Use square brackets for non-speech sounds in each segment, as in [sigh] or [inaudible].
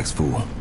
Bag's full.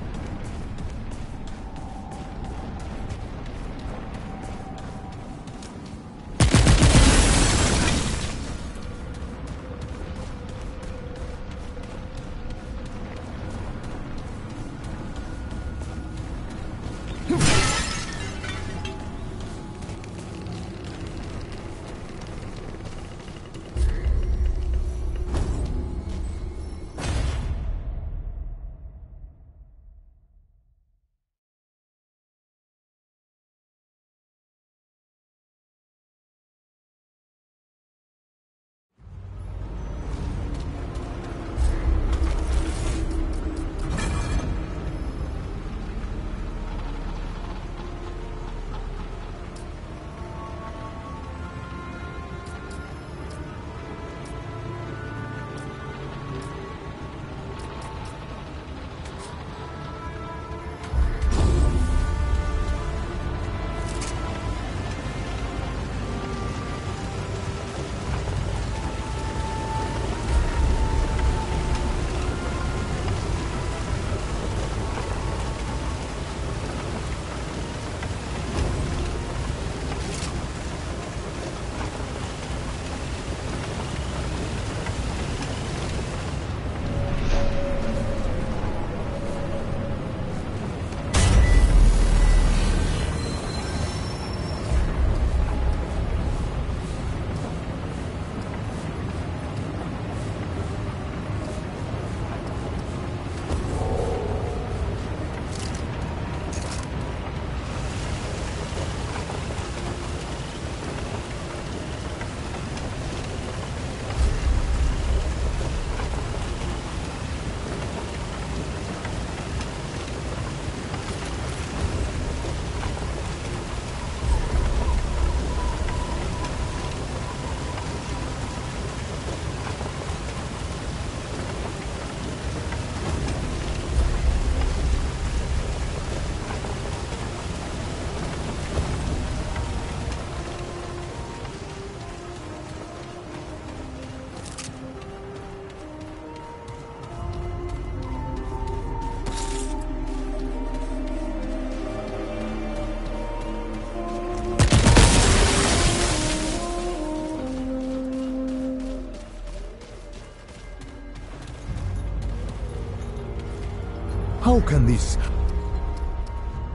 Can this...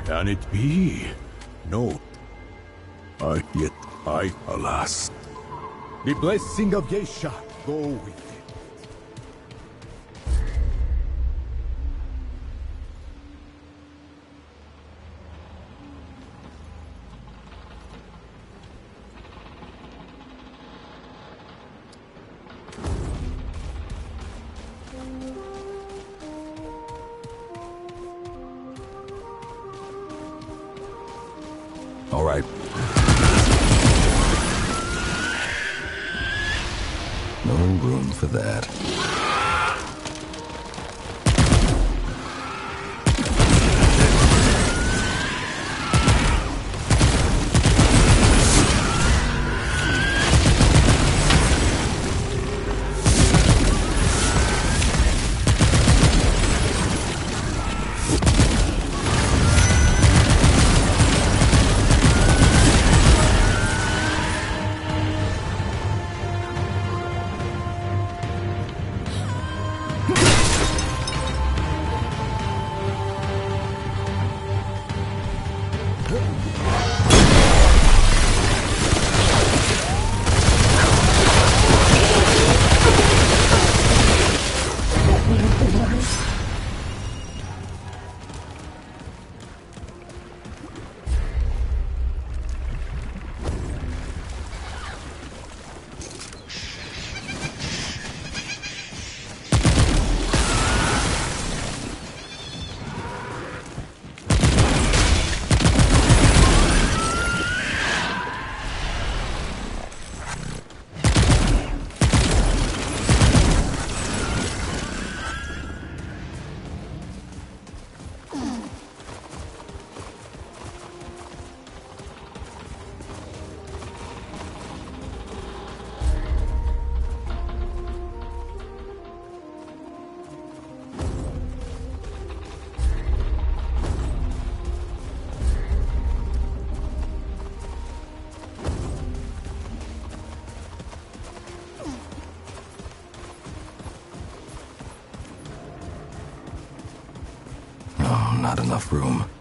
Can it be? No. I yet I, alas. The blessing of Yaesha go All right. No room for that. Room.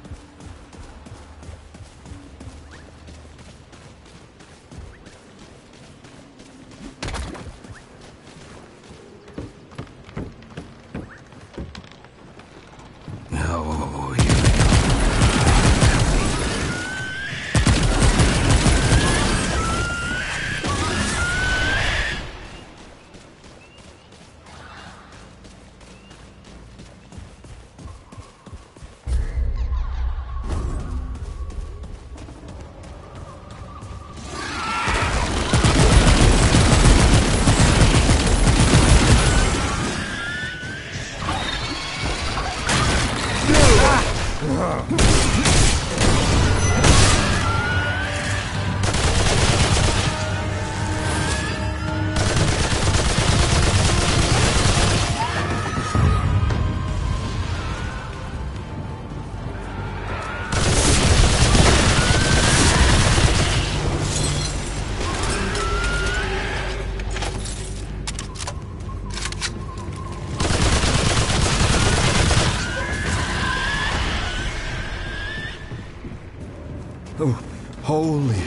Holy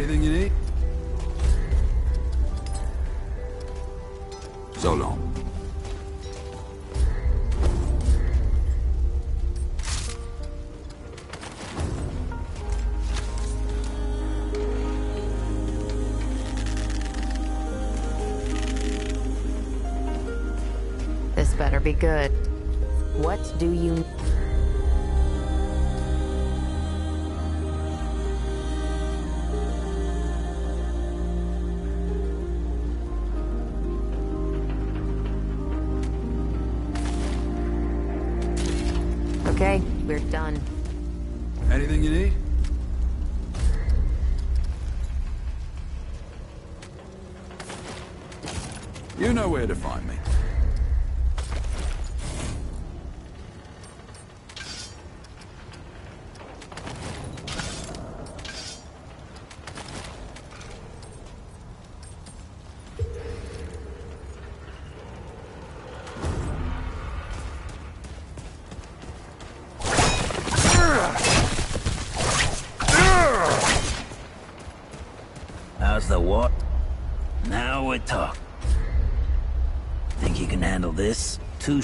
Anything you need? So long. This better be good. What do you...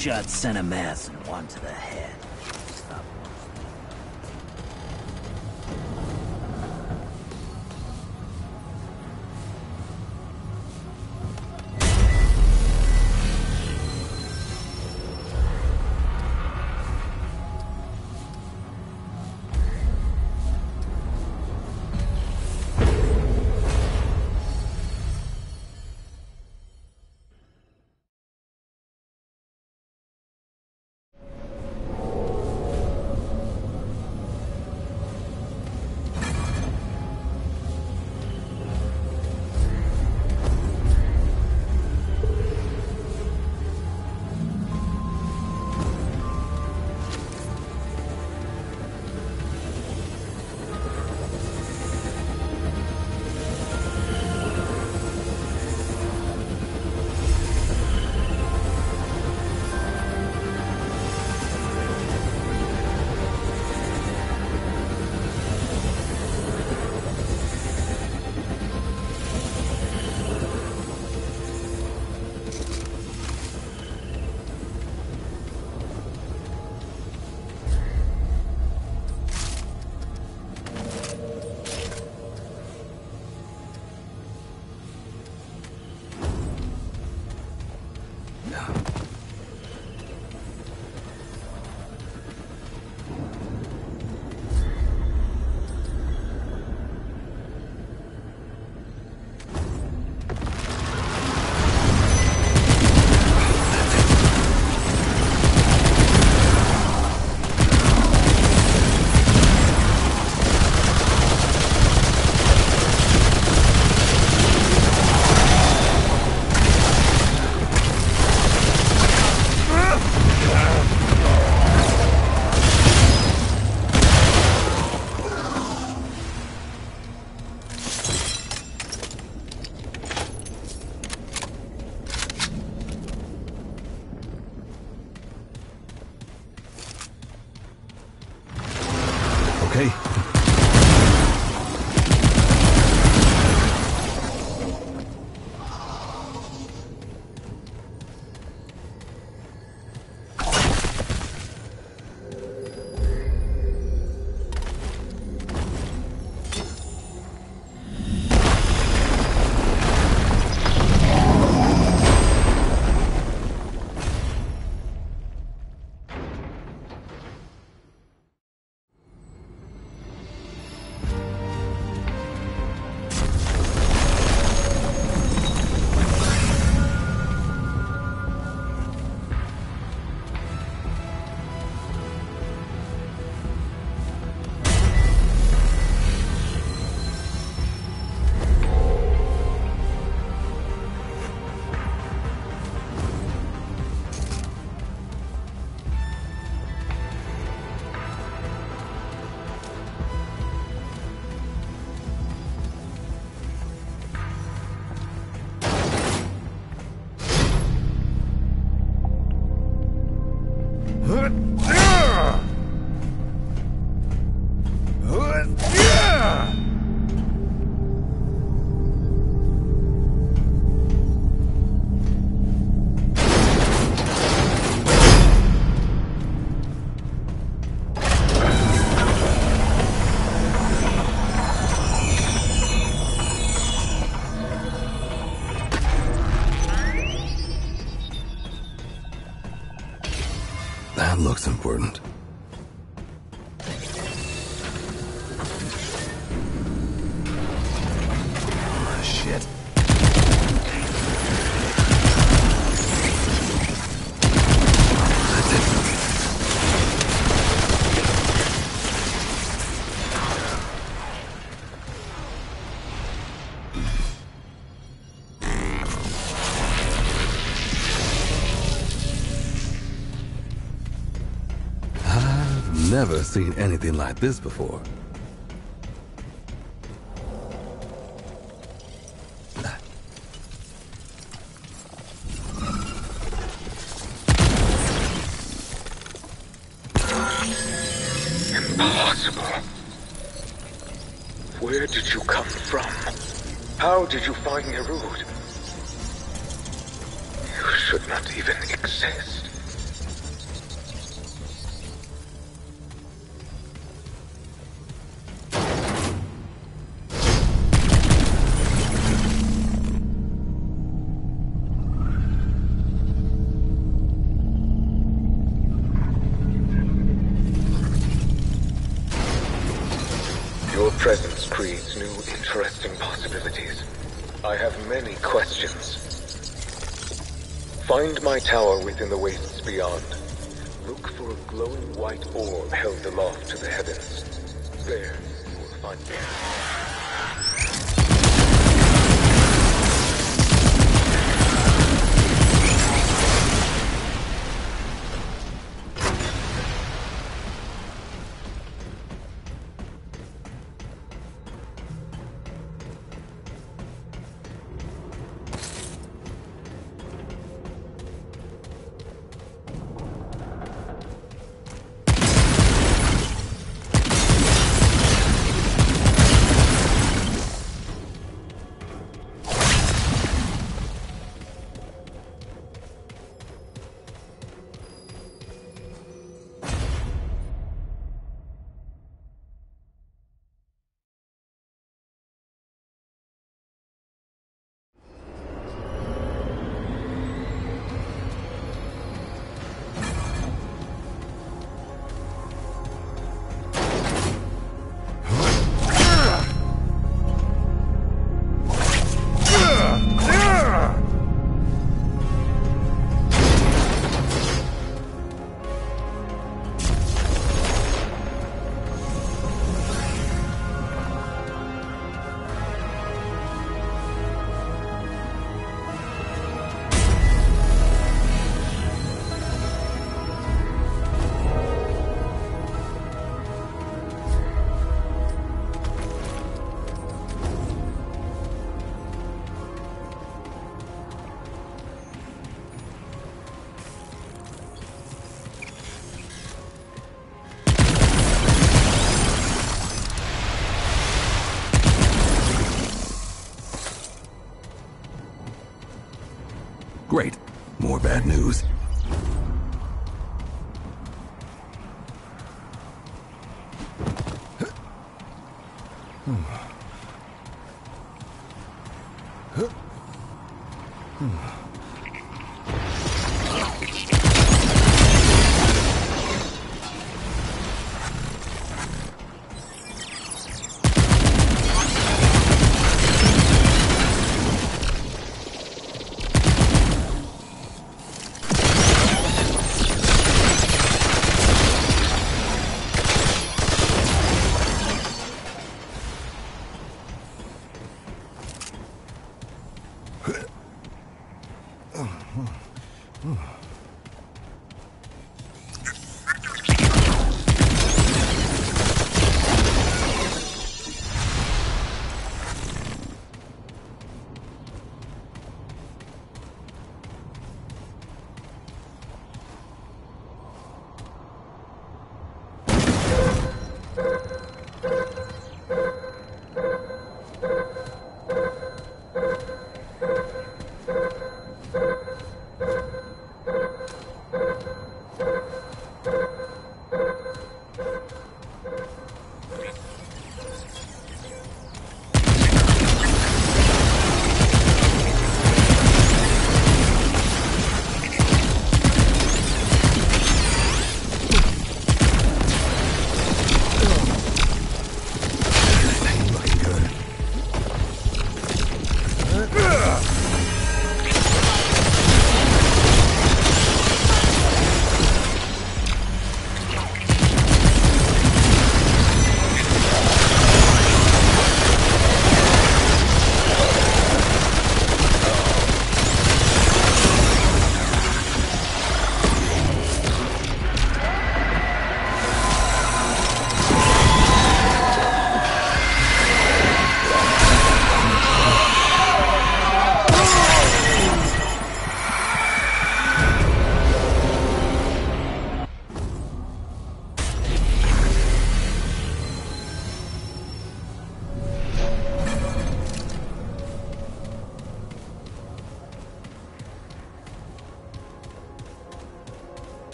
Two shots center mass and one to the head. Never seen anything like this before. Impossible. Where did you come from? How did you find Nerud? You should not even exist. My tower within the wastes beyond. Look for a glowing white orb held aloft to the heavens. There, you will find me.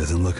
Isn't looking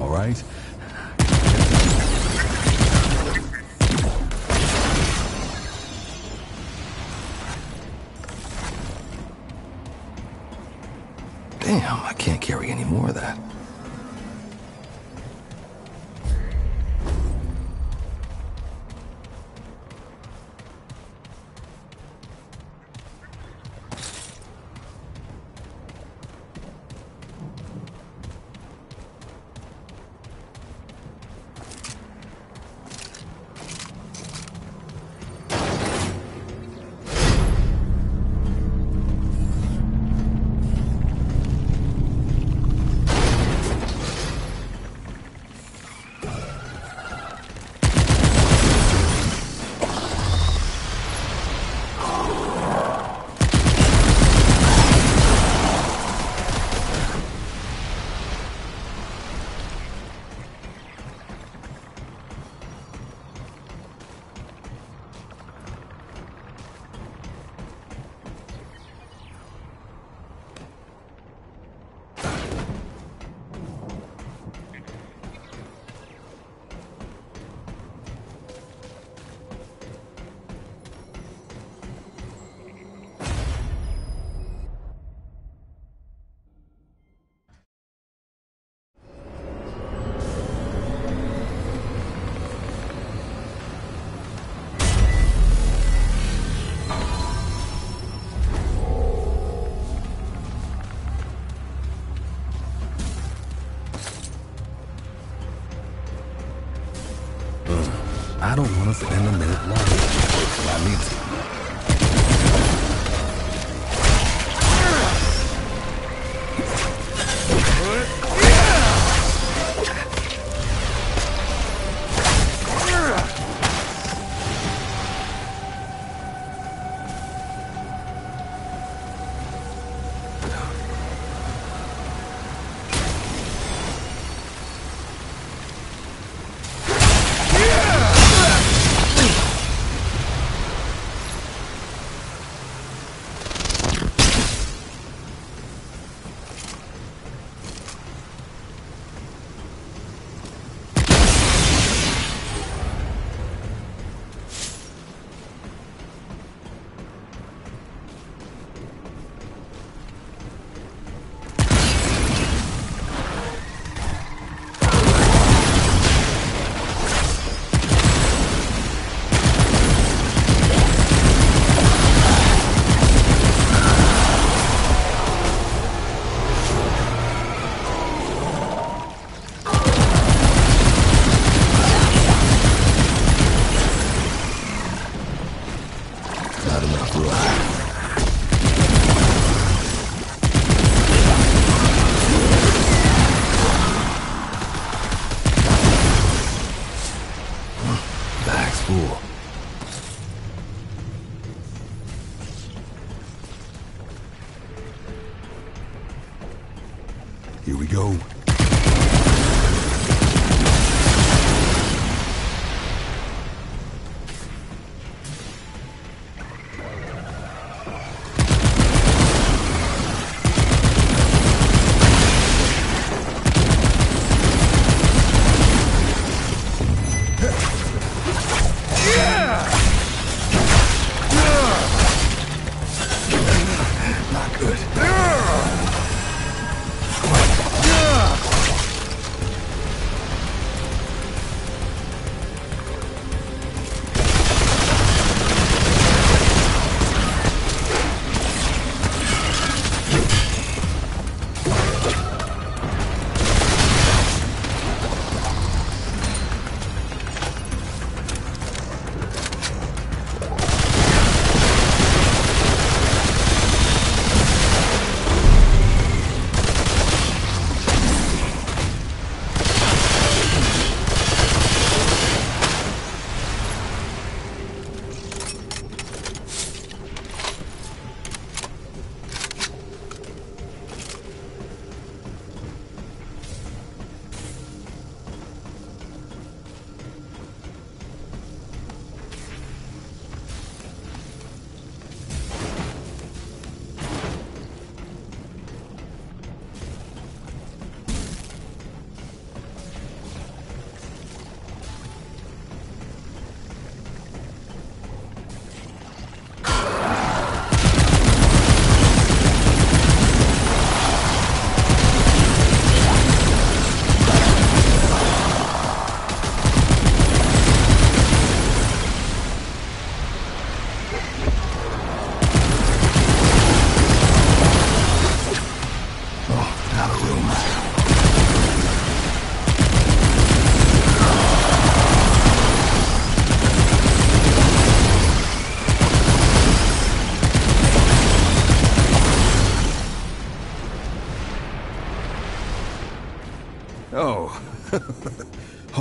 All right. I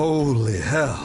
holy hell.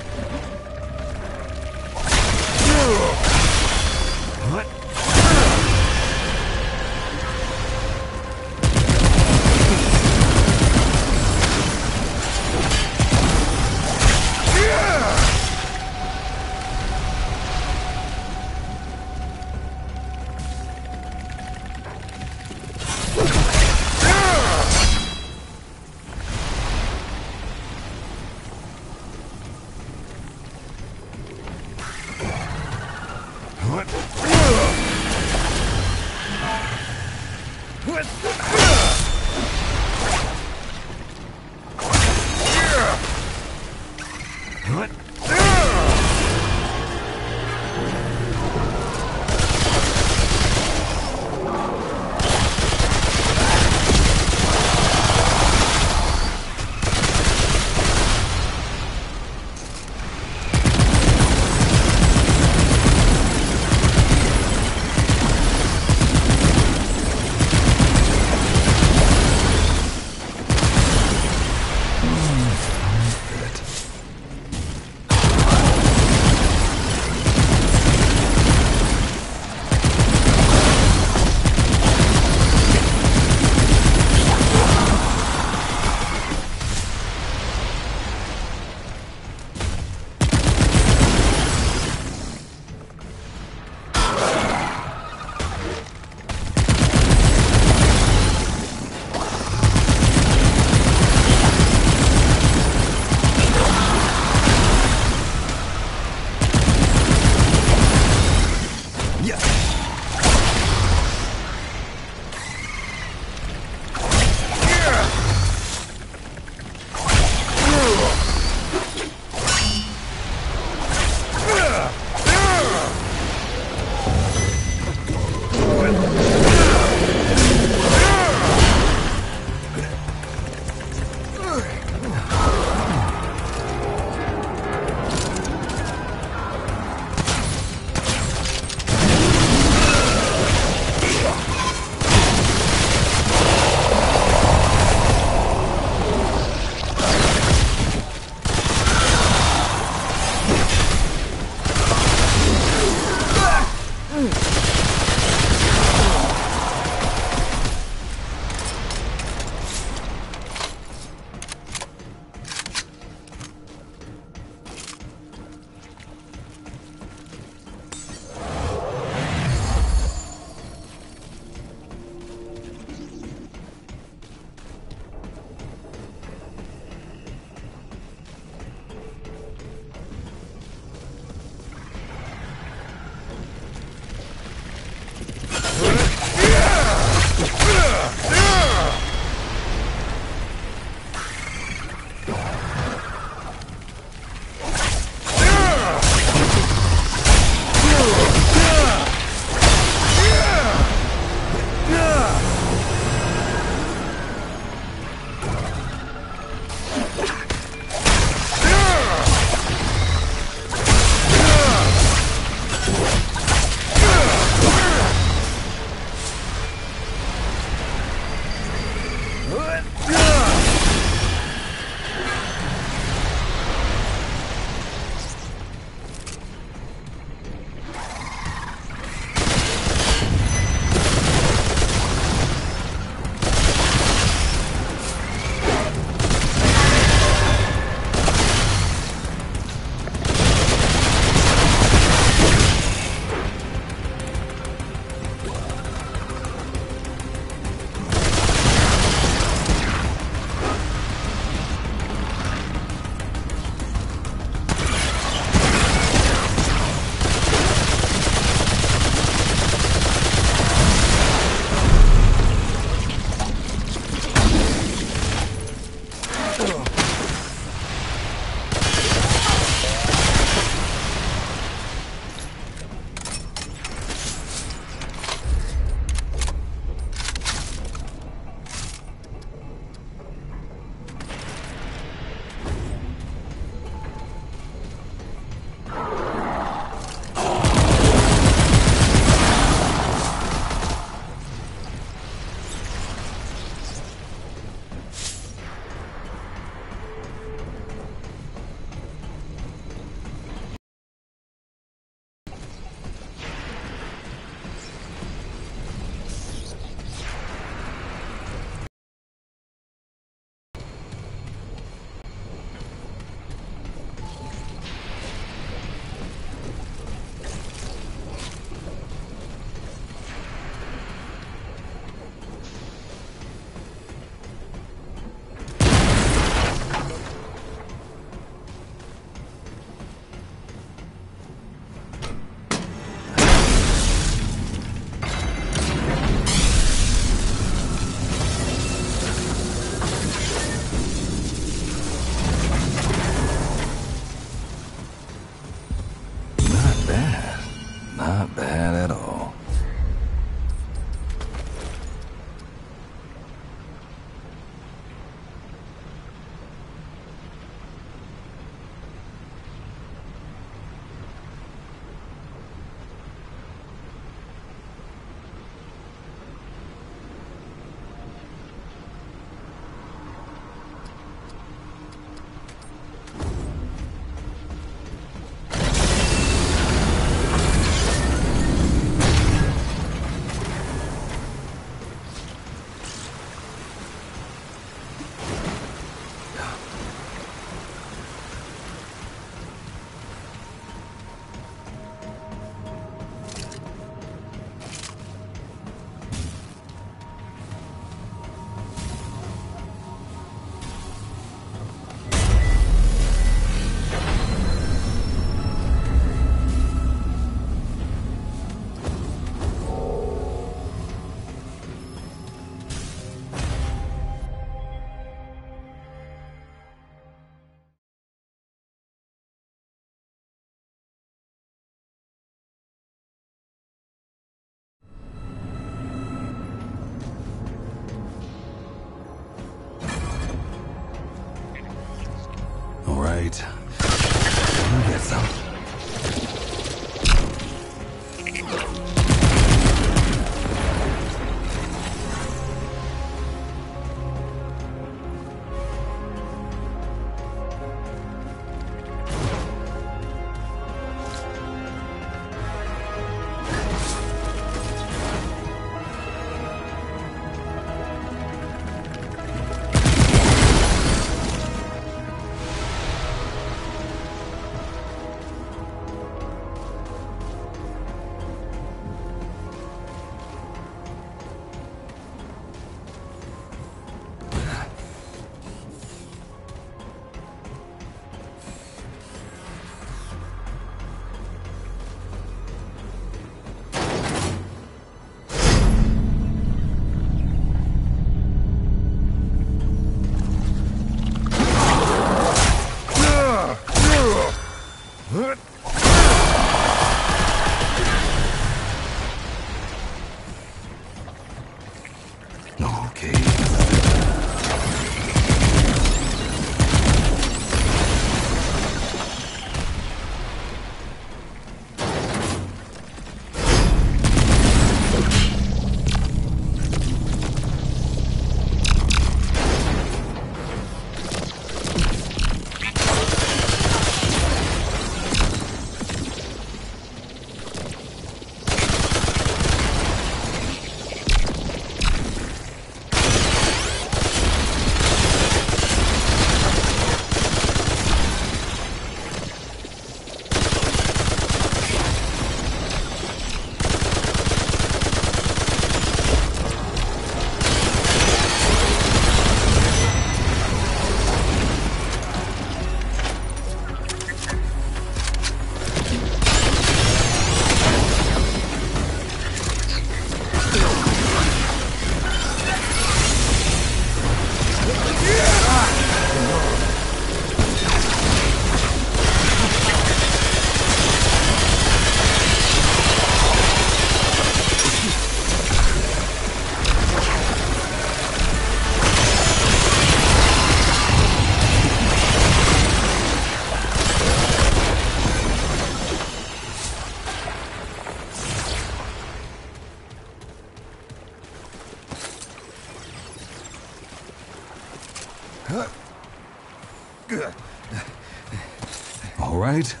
Right.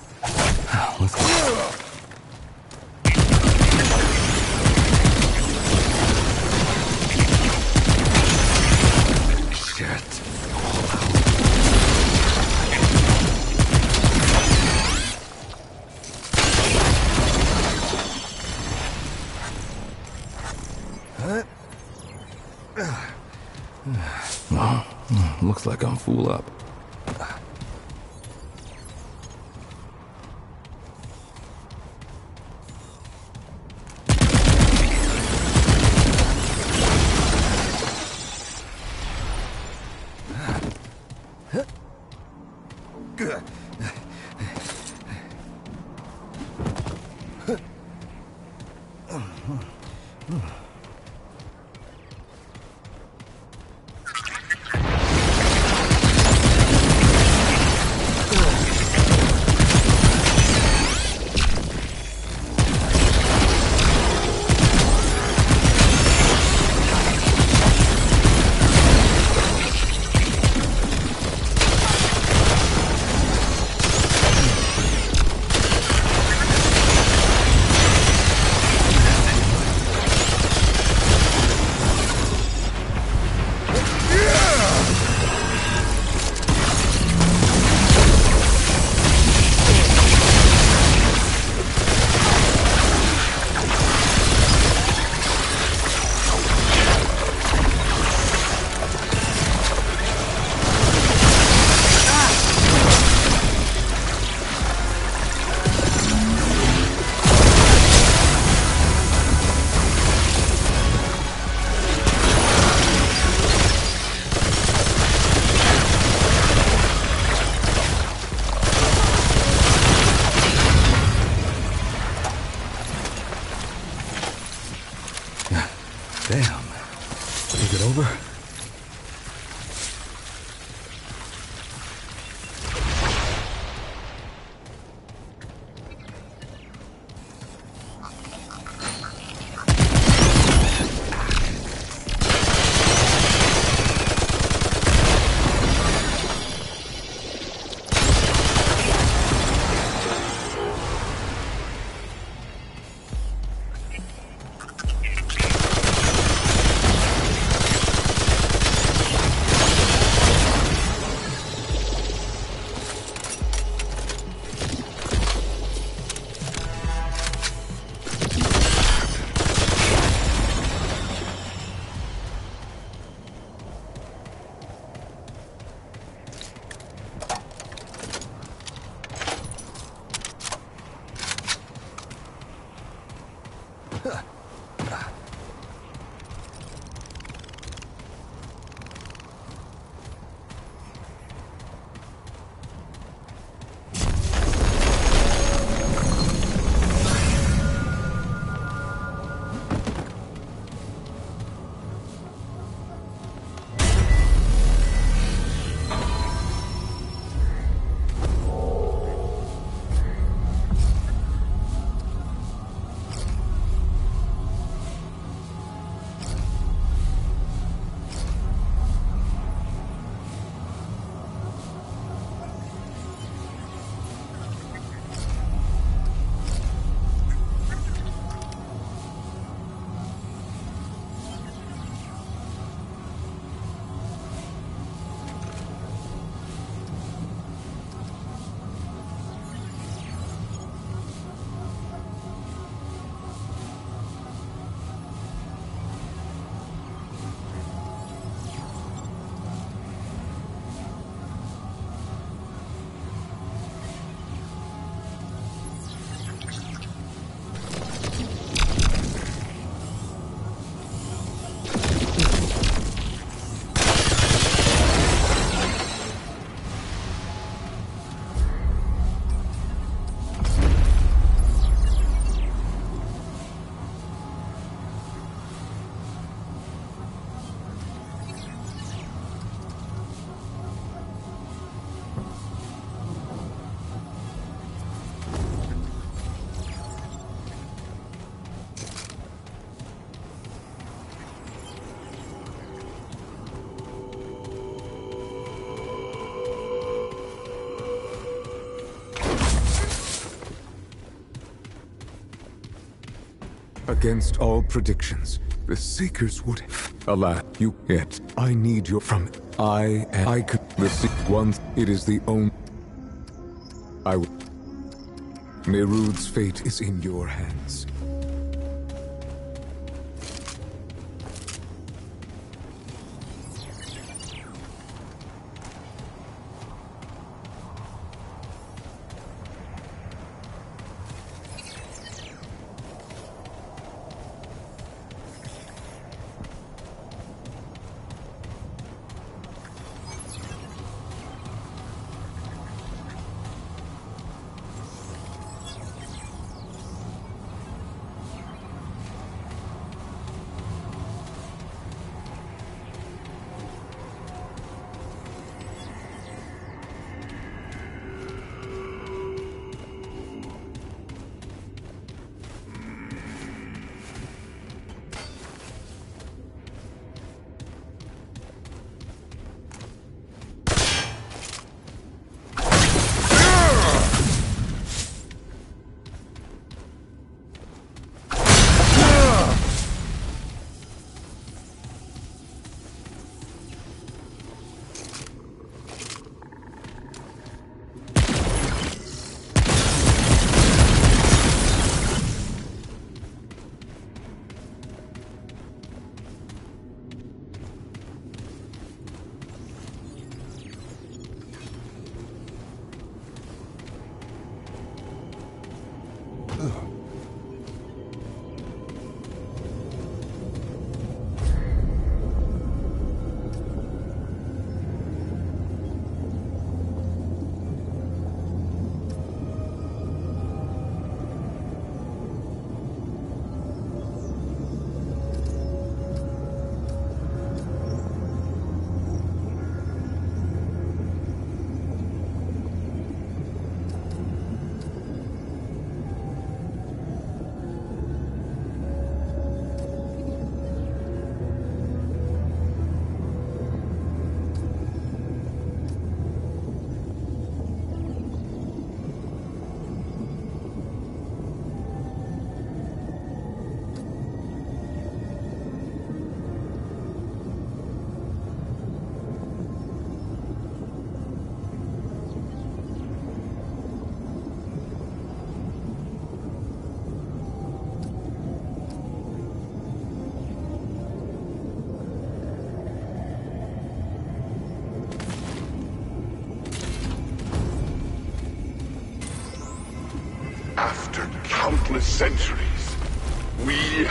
Against all predictions, the Seekers would. Alas, you yet. I need your from. I and I could. The Seek once. It is the only. I. Nerud's fate is in your hands.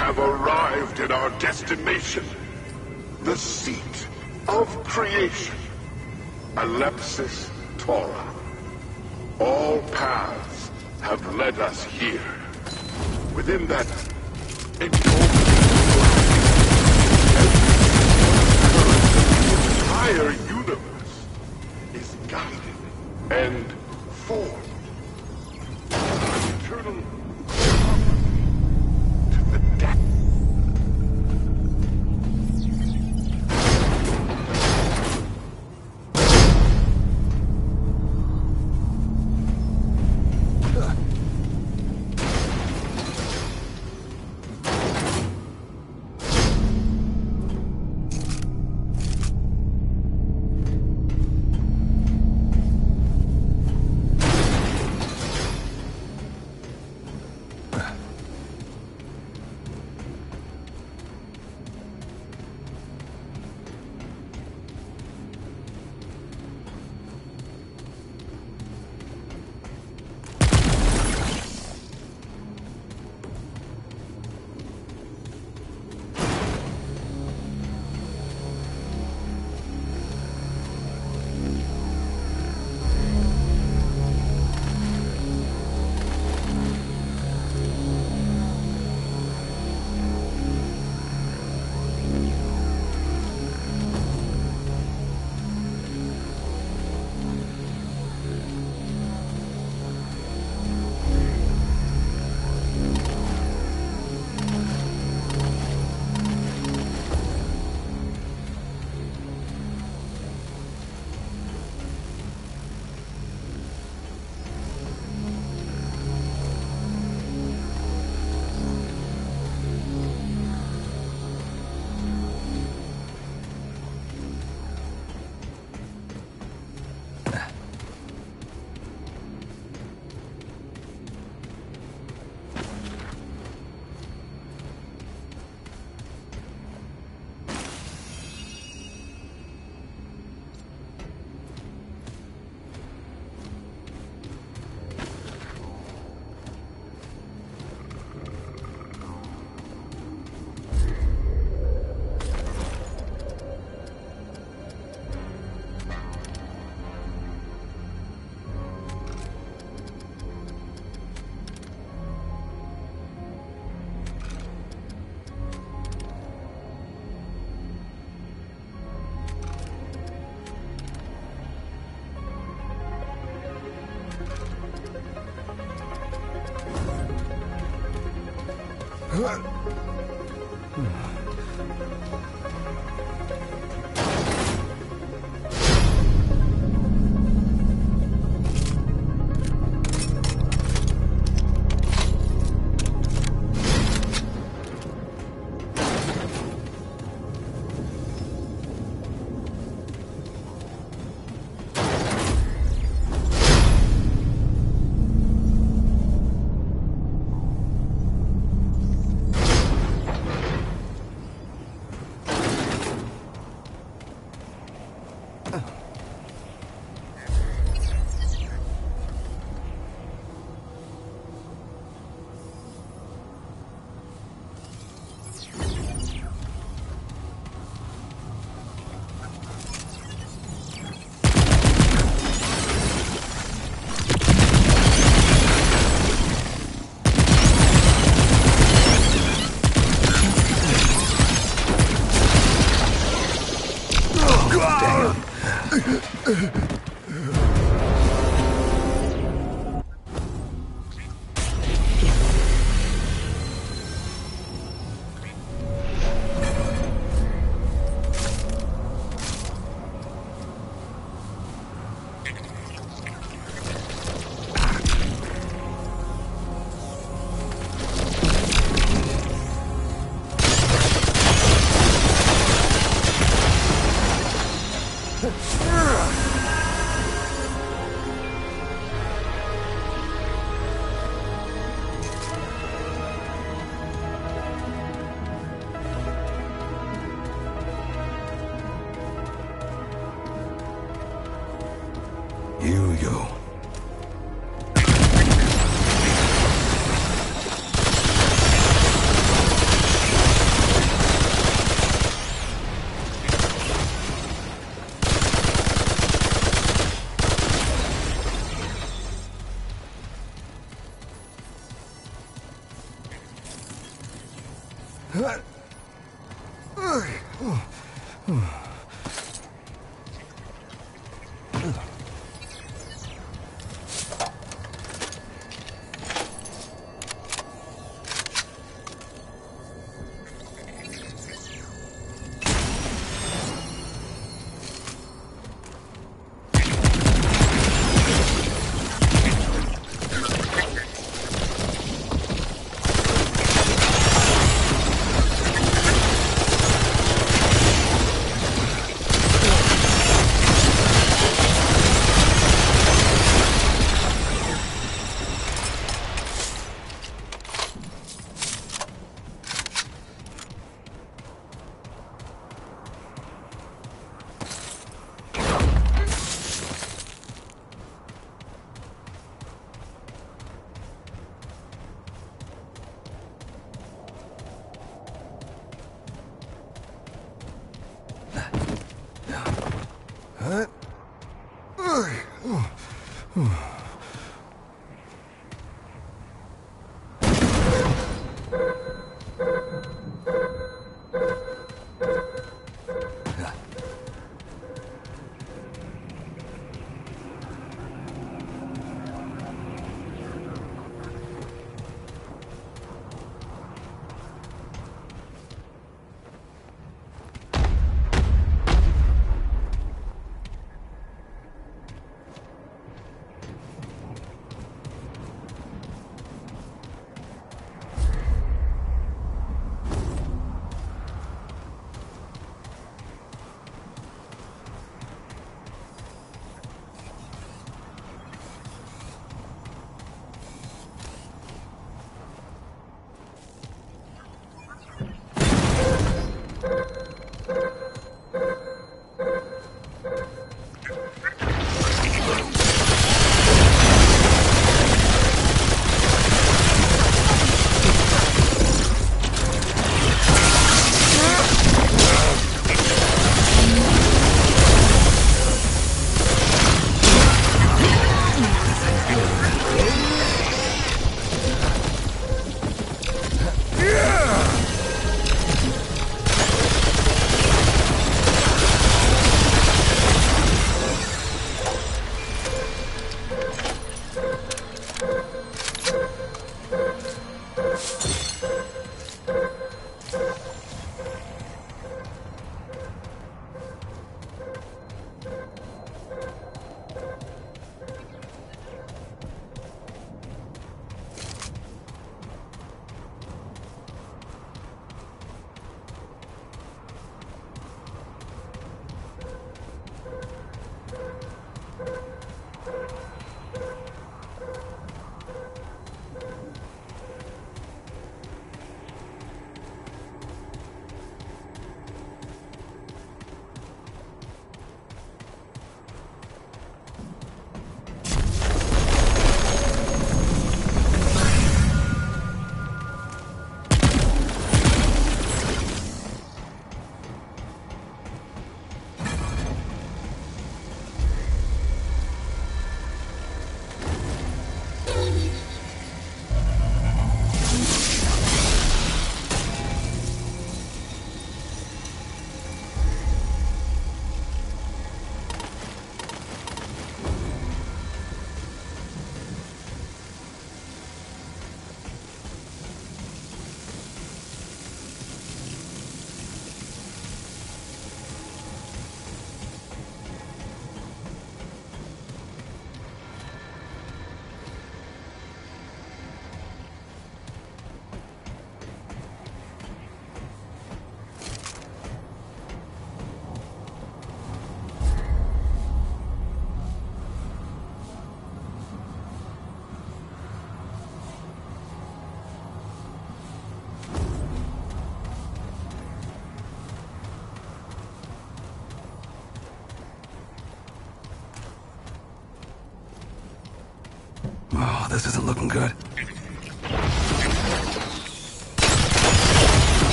Have arrived at our destination. The seat of creation. Alepsis Taura. All paths have led us here. Within that entire universe is guided and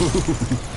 Uhum. [laughs]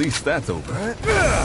least that's over.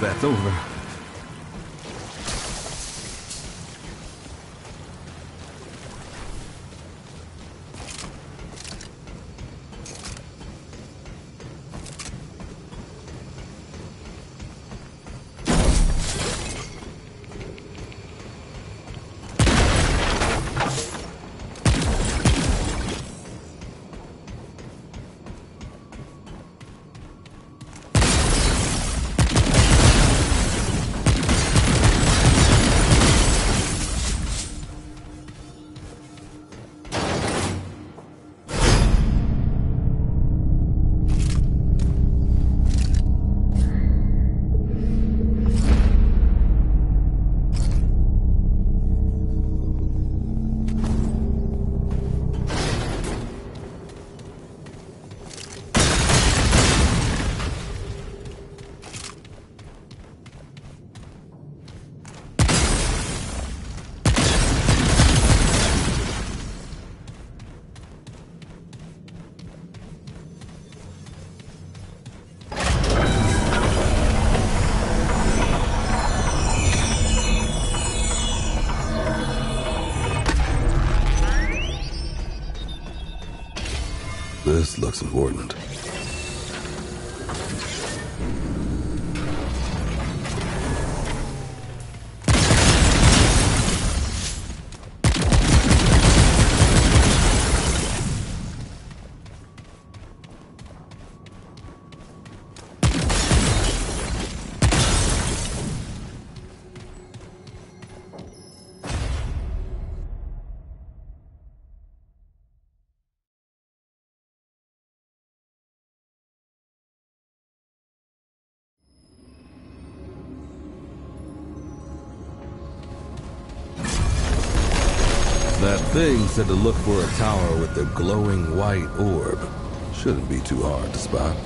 That's over. Looks important. Said to look for a tower with a glowing white orb. Shouldn't be too hard to spot.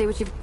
See what you.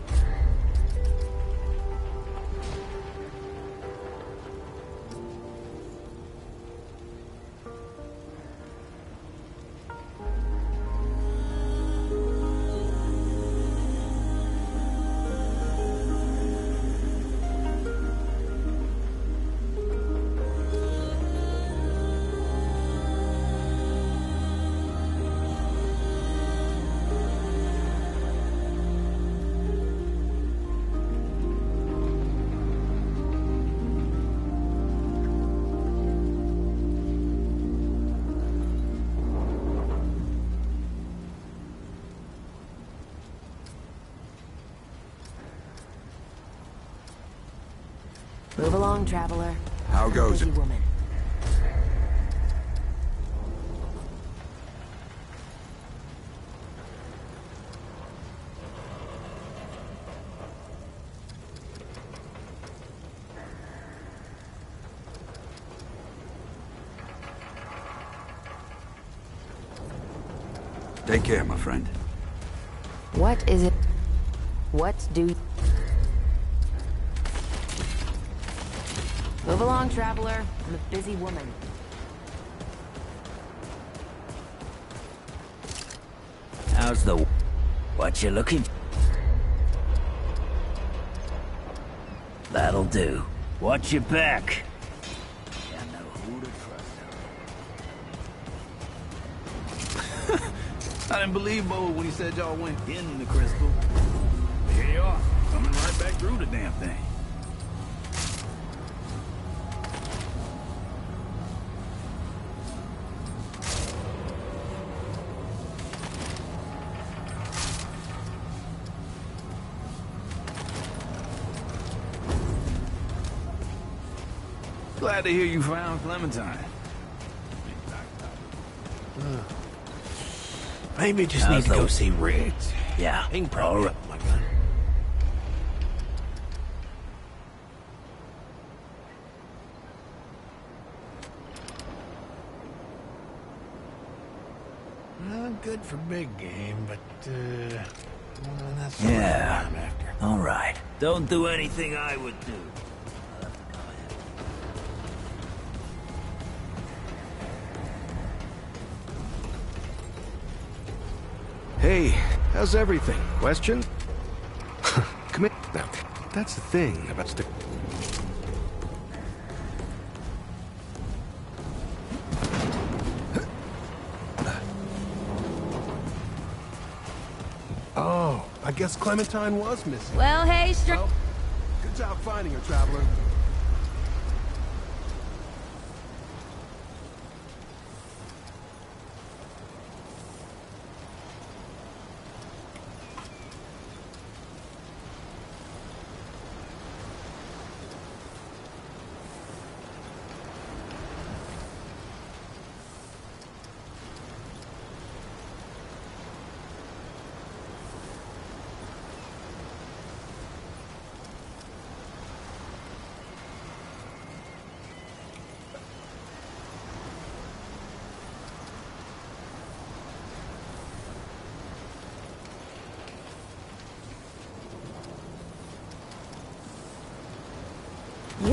Traveler. How goes it? woman. Take care, my friend. What is it? What do? Move along, traveler. I'm a busy woman. How's the... What you looking... That'll do. Watch your back. You know who to trust. [laughs] I didn't believe Bo when he said y'all went in the crystal. Here you are, coming right back through the damn thing. To hear you found Clementine. Maybe just How's need to go see Riggs. Yeah. He can probably right. my gun. Well, good for big game, but uh, well, that's Yeah. what I'm after. All right. Don't do anything I would do. How's everything? Question? [laughs] Come in. Now, that's the thing about st- Oh, I guess Clementine was missing. Well, hey, str- Well, good job finding her, Traveler.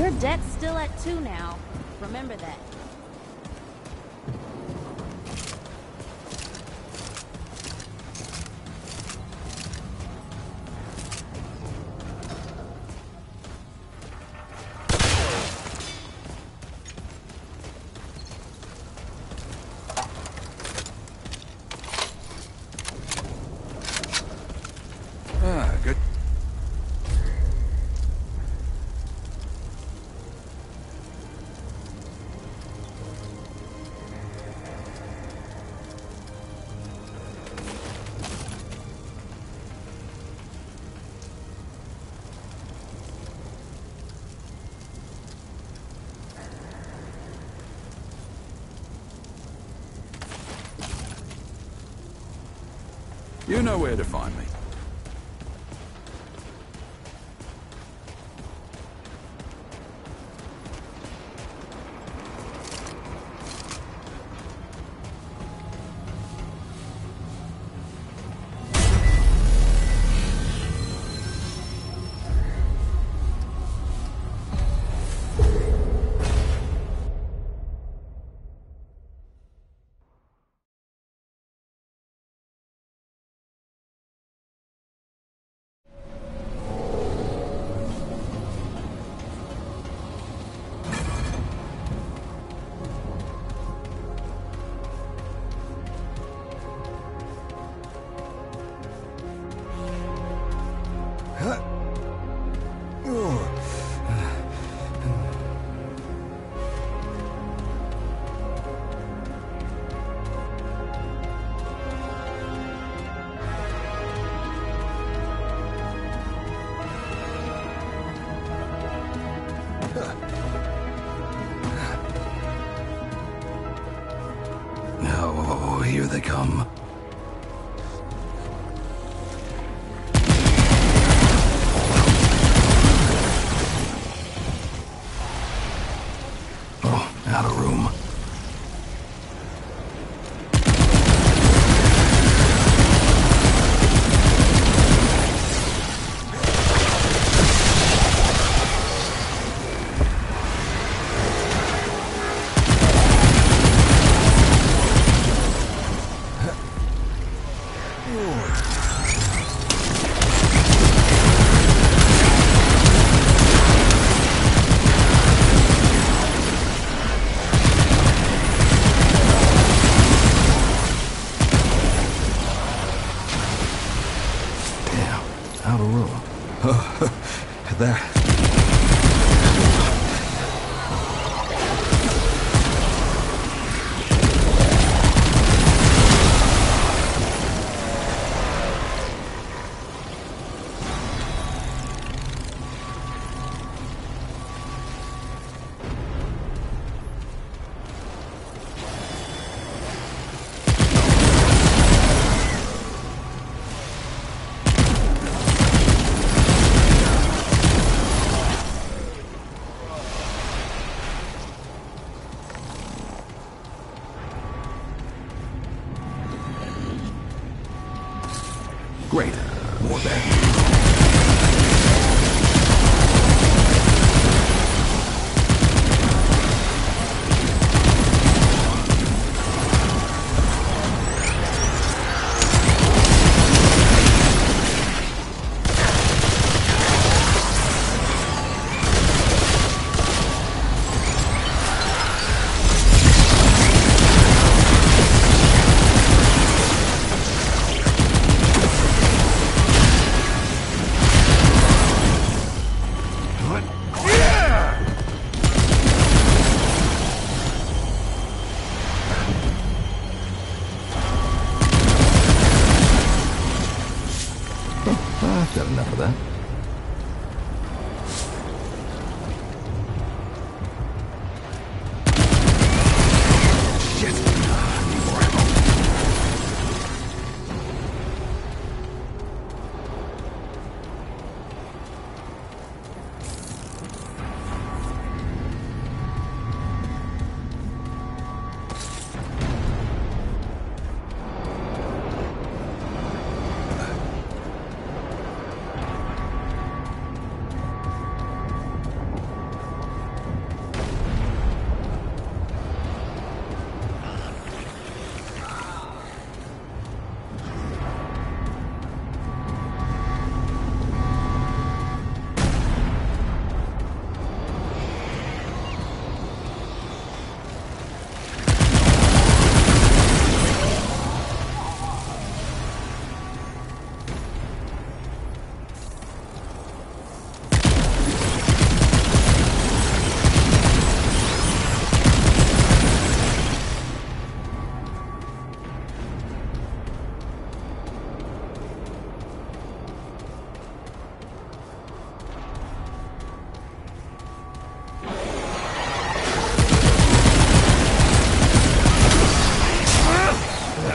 Your debt's still at two now. Remember that.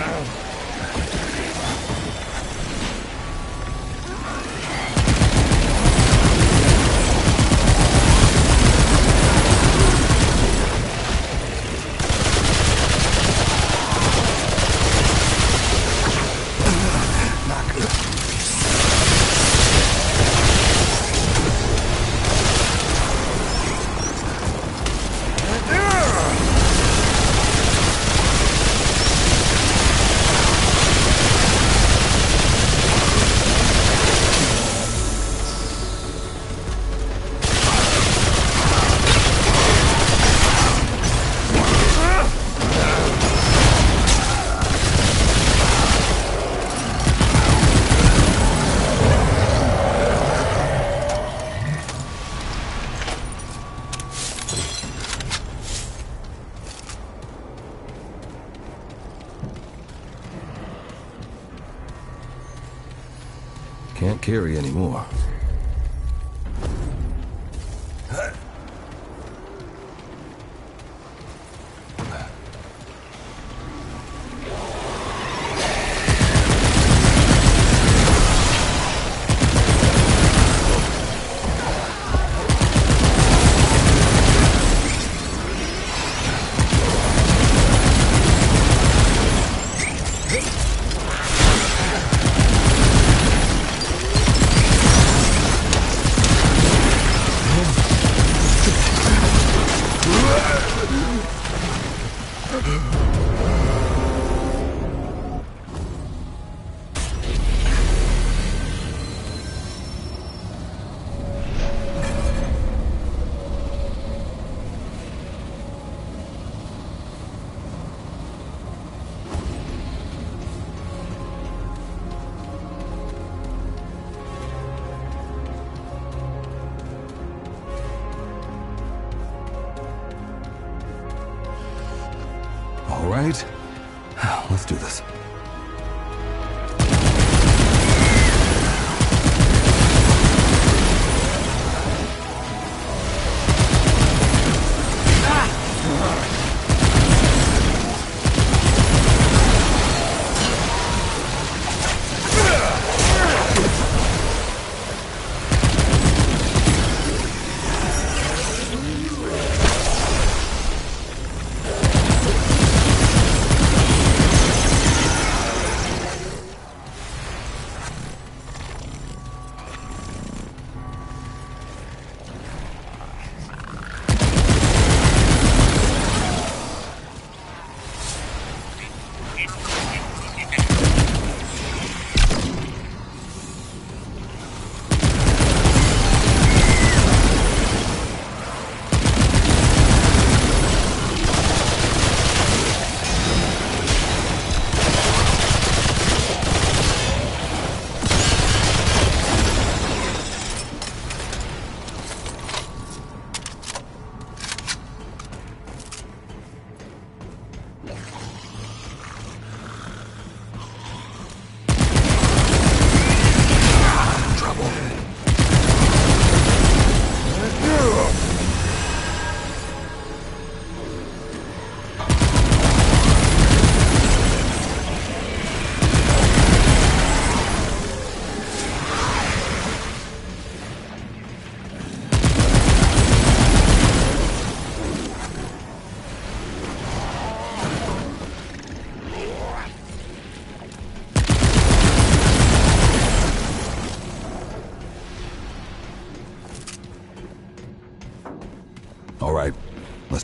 Can't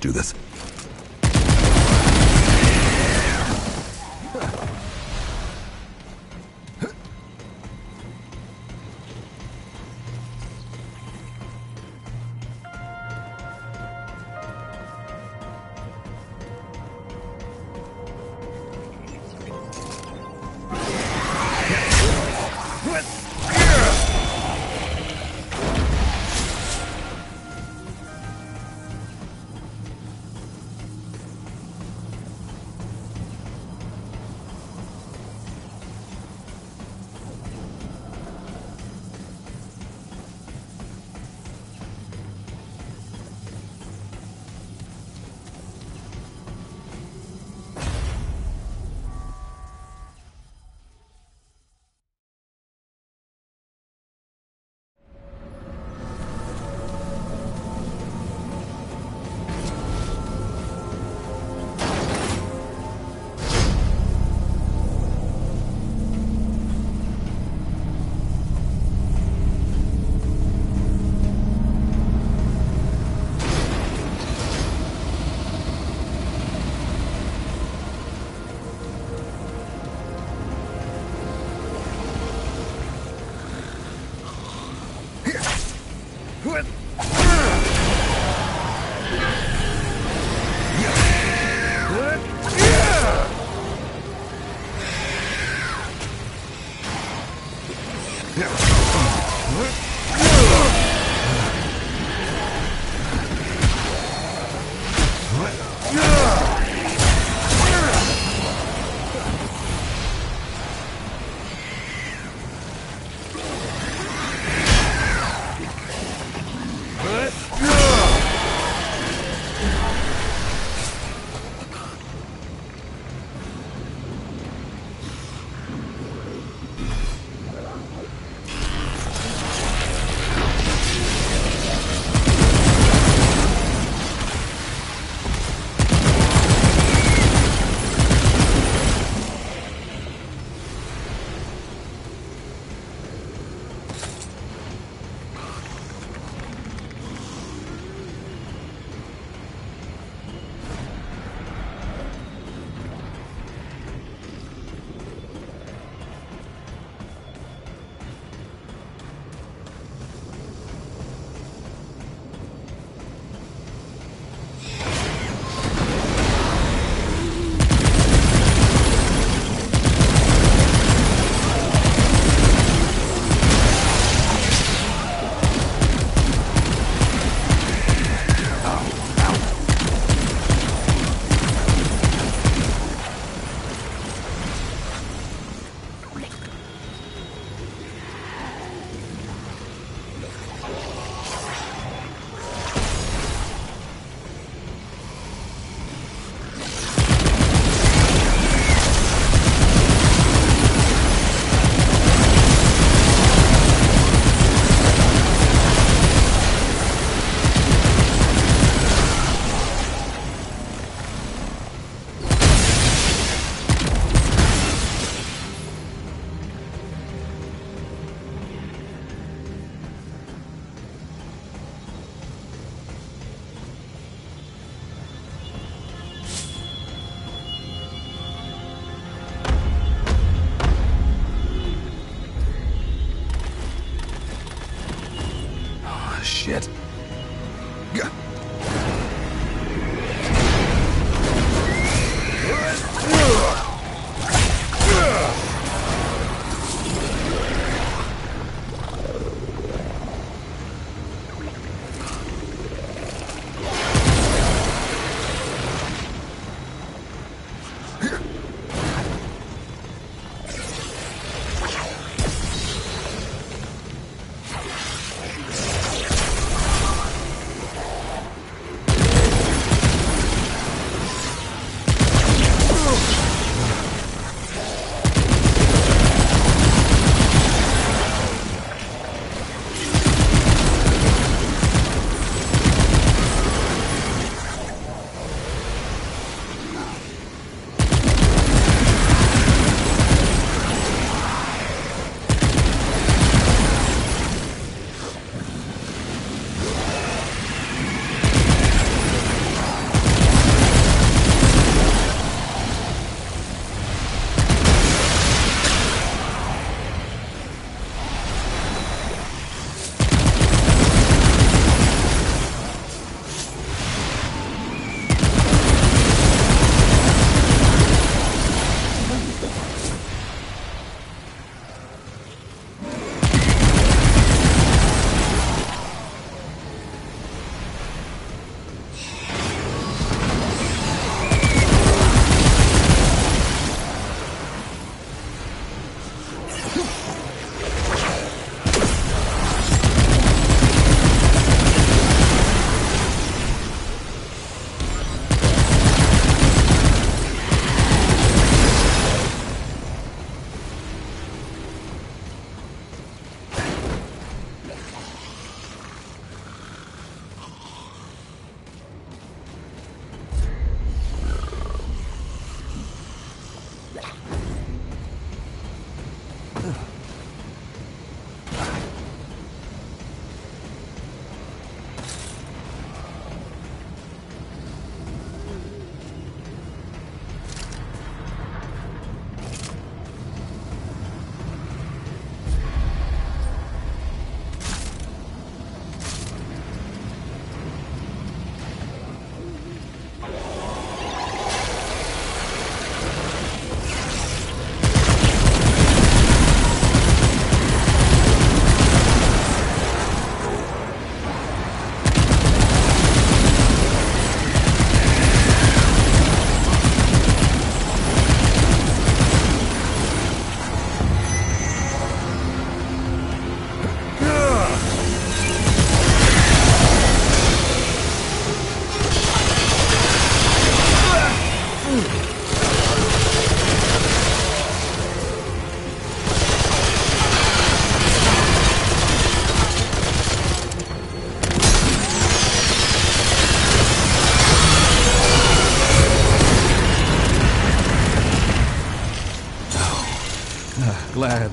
do this.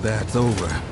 That's over.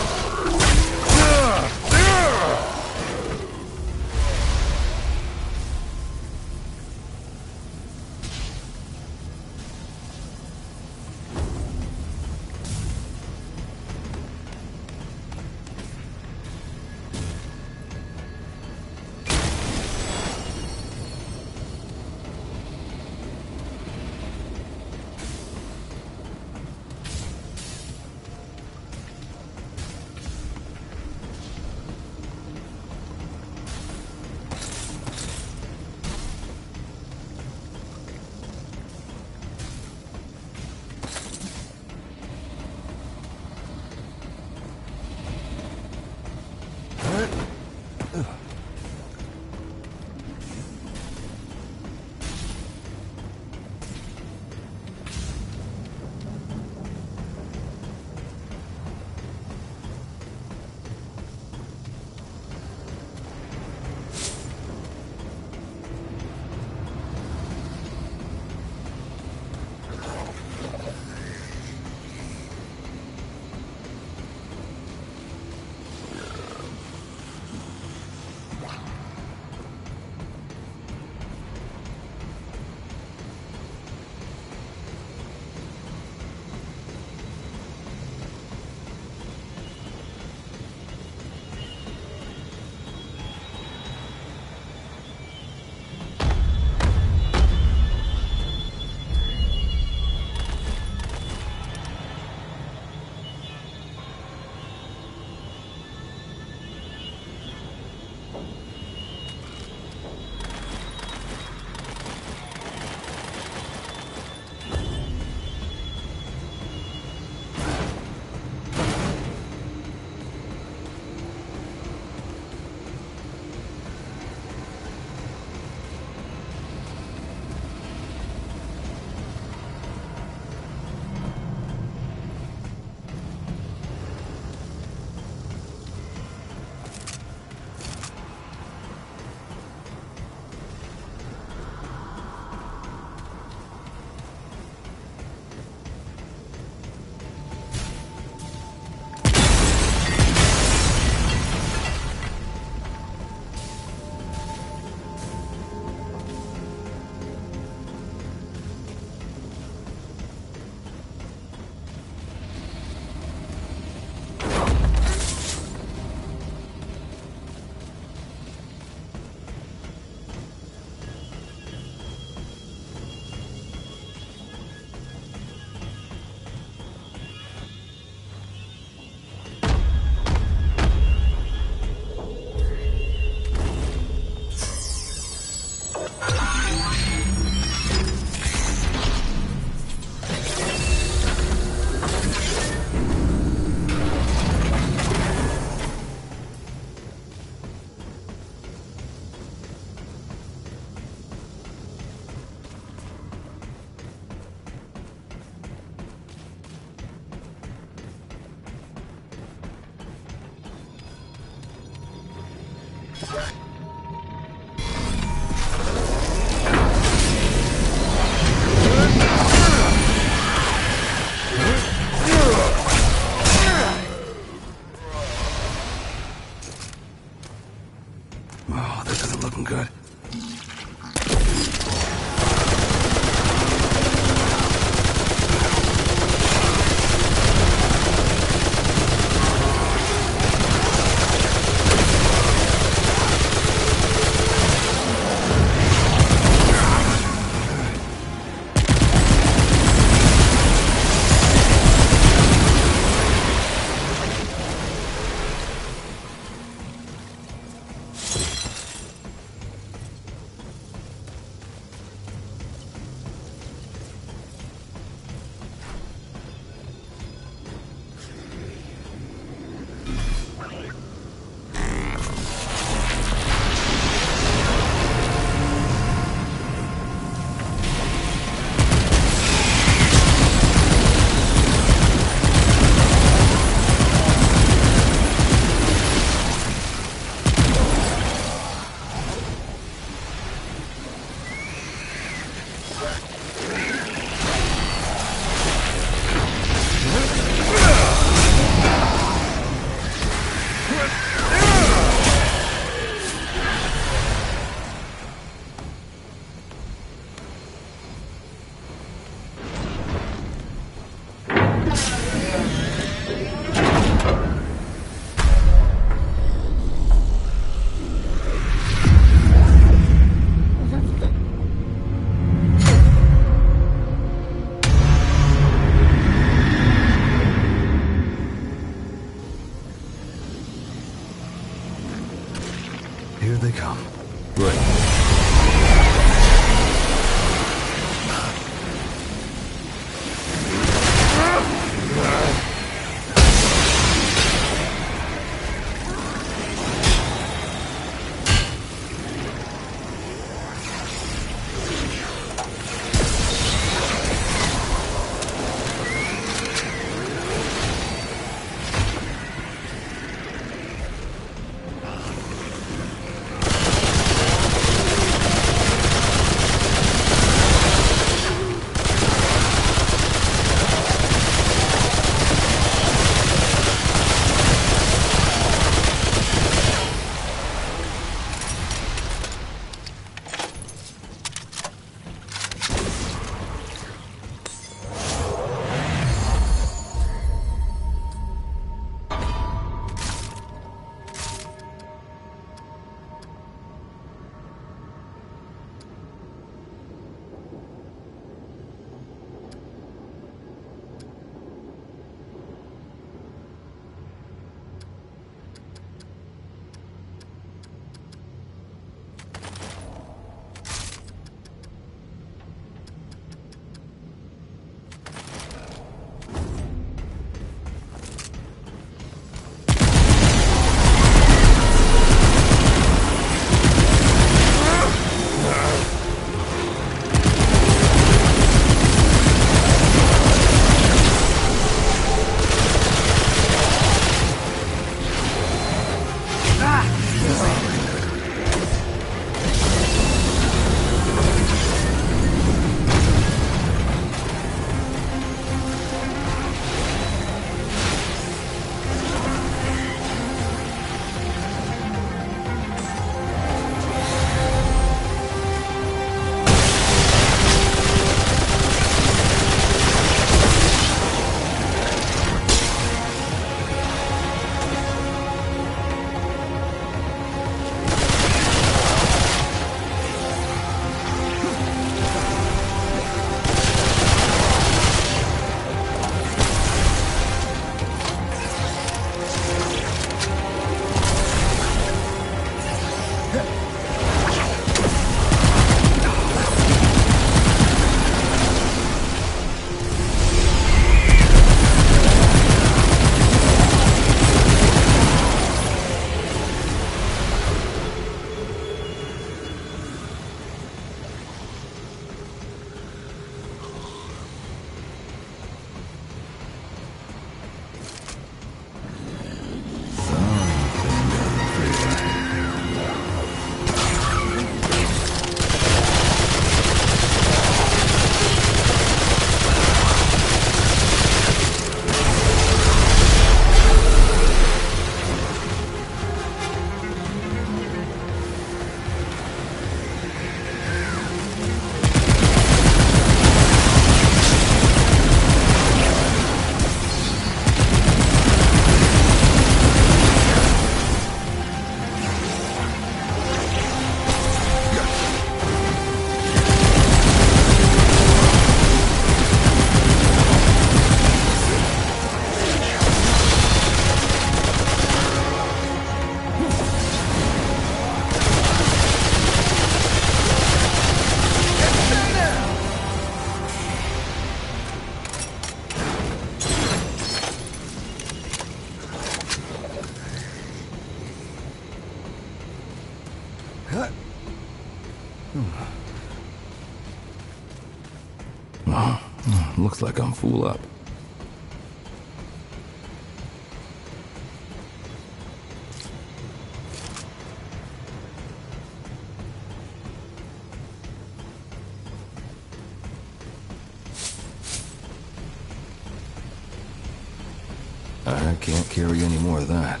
I can't carry any more of that.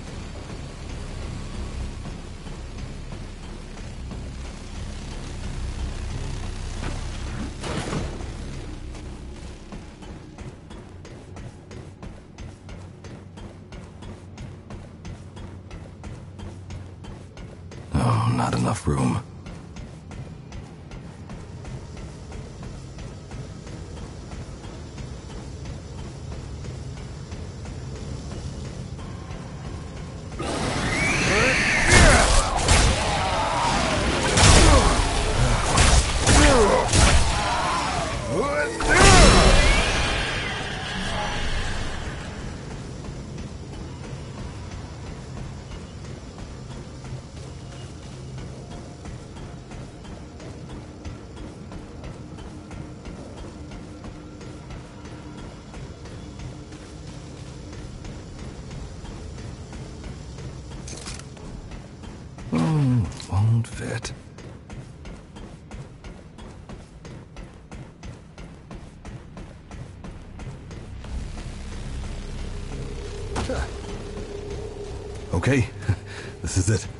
is it.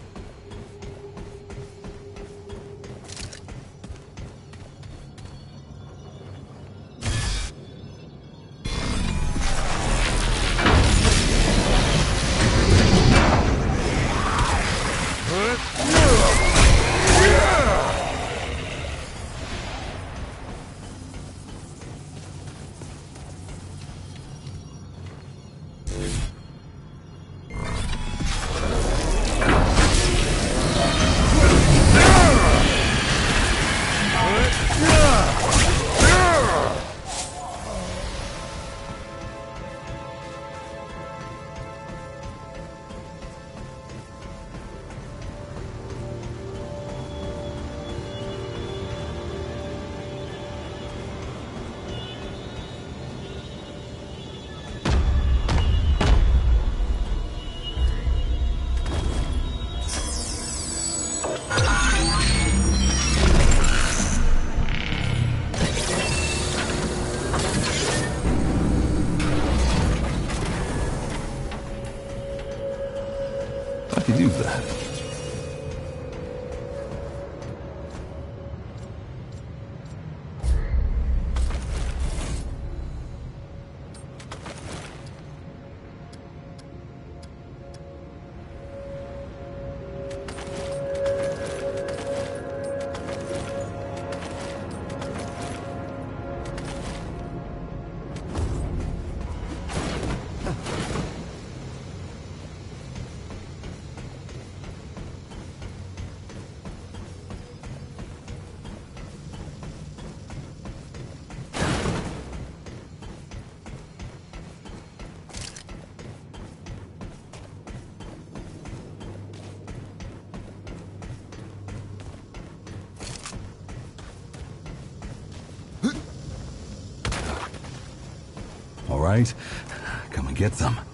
get them.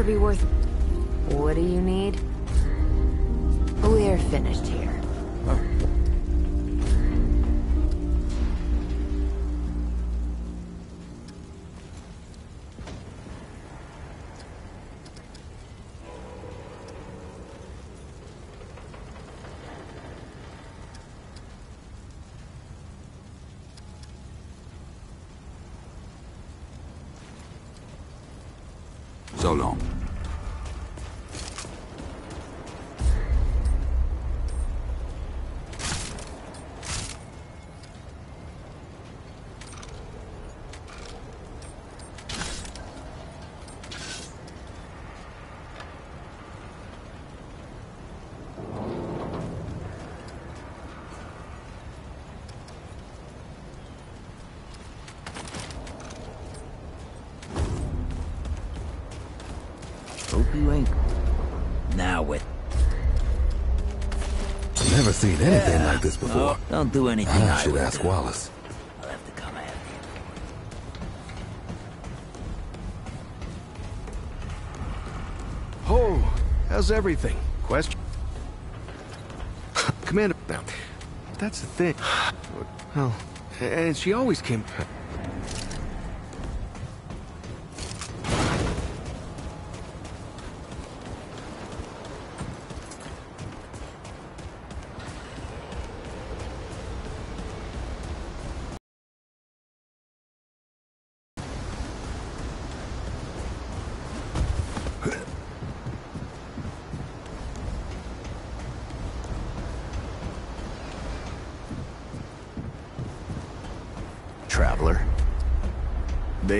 Better be worth... What do you need? We're finished here. So long. Seen anything like this before. Oh, don't do anything ah, I I should ask do. Wallace. I'll have to come after you. Oh, how's everything? Question? Commander, now, that's the thing. Well, and she always came...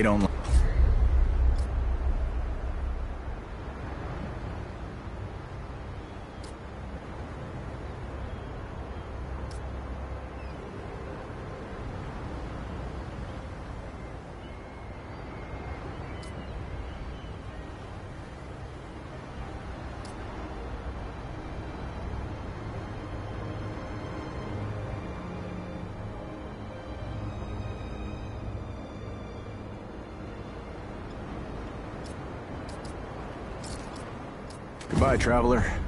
They don't. Traveler.